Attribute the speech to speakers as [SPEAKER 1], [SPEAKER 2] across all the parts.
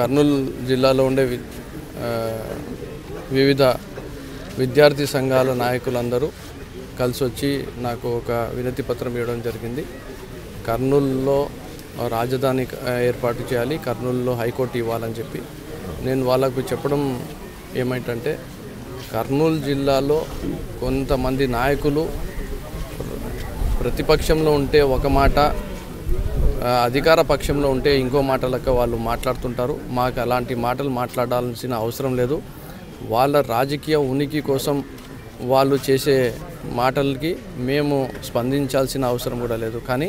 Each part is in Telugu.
[SPEAKER 1] కర్నూలు జిల్లాలో ఉండే వివిధ విద్యార్థి సంఘాల నాయకులందరూ కలిసి వచ్చి నాకు ఒక వినతి పత్రం ఇవ్వడం జరిగింది. కర్నూలులో రాజధాని ఏర్పాటు చేయాలి కర్నూలులో హైకోర్టు ఇవ్వాలని చెప్పి. నేను వాళ్ళకు చెప్పడం ఏమిటంటే కర్నూలు జిల్లాలో కొంతమంది నాయకులు ప్రతిపక్షంలో ఉంటే ఒక మాట అధికార పక్షంలో ఉంటే ఇంకో మాటలక్క వాళ్ళు మాట్లాడుతుంటారు. మాకు అలాంటి మాటలు మాట్లాడాల్సిన అవసరం లేదు. వాళ్ళ రాజకీయ ఉనికి కోసం వాళ్ళు చేసే మాటలకి మేము స్పందించాల్సిన అవసరం కూడా లేదు. కానీ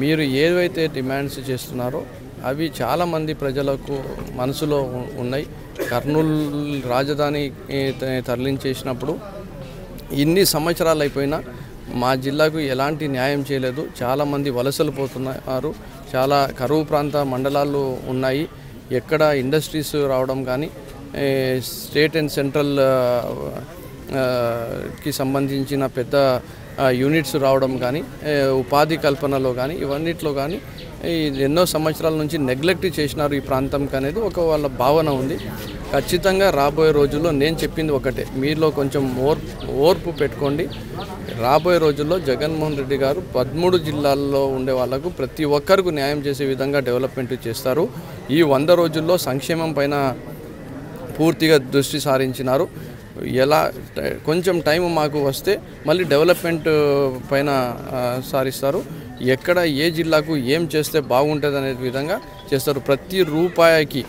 [SPEAKER 1] మీరు ఏవైతే డిమాండ్స్ చేస్తున్నారో అవి చాలామంది ప్రజలకు మనసులో ఉన్నాయి. కర్నూలు రాజధాని తరలించేసినప్పుడు ఇన్ని సంవత్సరాలు అయిపోయినా మా జిల్లాకు ఎలాంటి న్యాయం చేయలేదు. చాలామంది వలసలు పోతున్నారు. చాలా కరువు ప్రాంత మండలాలు ఉన్నాయి. ఎక్కడ ఇండస్ట్రీస్ రావడం కానీ స్టేట్ అండ్ సెంట్రల్కి సంబంధించిన పెద్ద యూనిట్స్ రావడం కానీ ఉపాధి కల్పనలో కానీ ఇవన్నిట్లో కానీ ఎన్నో సంవత్సరాల నుంచి నెగ్లెక్ట్ చేసినారు ఈ ప్రాంతంకి అనేది ఒక వాళ్ళ భావన ఉంది. ఖచ్చితంగా రాబోయే రోజుల్లో నేను చెప్పింది ఒకటే. మీలో కొంచెం ఓర్ ఓర్పు పెట్టుకోండి. రాబోయే రోజుల్లో జగన్మోహన్ రెడ్డి గారు పదమూడు జిల్లాల్లో ఉండే వాళ్ళకు ప్రతి ఒక్కరికి న్యాయం చేసే విధంగా డెవలప్మెంట్ చేస్తారు. ఈ వంద రోజుల్లో సంక్షేమం పైన పూర్తిగా దృష్టి సారించినారు. ఎలా కొంచెం టైం మాకు వస్తే మళ్ళీ డెవలప్మెంట్ పైన సారిస్తారు. ఎక్కడ ఏ జిల్లాకు ఏం చేస్తే బాగుంటుంది అనే విధంగా చేస్తారు. ప్రతి రూపాయికి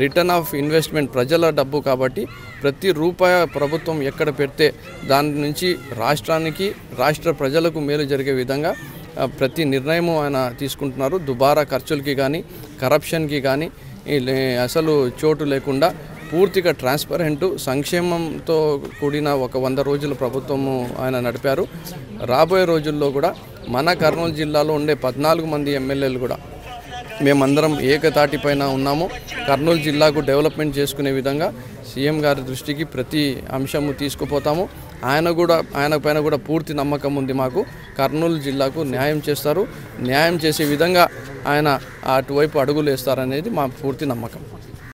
[SPEAKER 1] రిటర్న్ ఆఫ్ ఇన్వెస్ట్మెంట్ ప్రజల డబ్బు కాబట్టి ప్రతి రూపాయి ప్రభుత్వం ఎక్కడ పెడితే దాని నుంచి రాష్ట్రానికి రాష్ట్ర ప్రజలకు మేలు జరిగే విధంగా ప్రతి నిర్ణయము ఆయన తీసుకుంటున్నారు. దుబారా ఖర్చులకి కానీ కరప్షన్కి కానీ అసలు చోటు లేకుండా పూర్తిగా ట్రాన్స్పరెంట్ సంక్షేమంతో కూడిన ఒక వంద రోజుల ప్రభుత్వము ఆయన నడిపారు. రాబోయే రోజుల్లో కూడా మన కర్నూలు జిల్లాలో ఉండే పద్నాలుగు మంది ఎమ్మెల్యేలు కూడా మేమందరం ఏకతాటిపైన ఉన్నాము. కర్నూలు జిల్లాకు డెవలప్మెంట్ చేసుకునే విధంగా సీఎం గారి దృష్టికి ప్రతి అంశము తీసుకుపోతాము. ఆయన కూడా ఆయన పైన కూడా పూర్తి నమ్మకం ఉంది మాకు. కర్నూలు జిల్లాకు న్యాయం చేస్తారు. న్యాయం చేసే విధంగా ఆయన అటువైపు అడుగులు వేస్తారనేది మా పూర్తి నమ్మకం.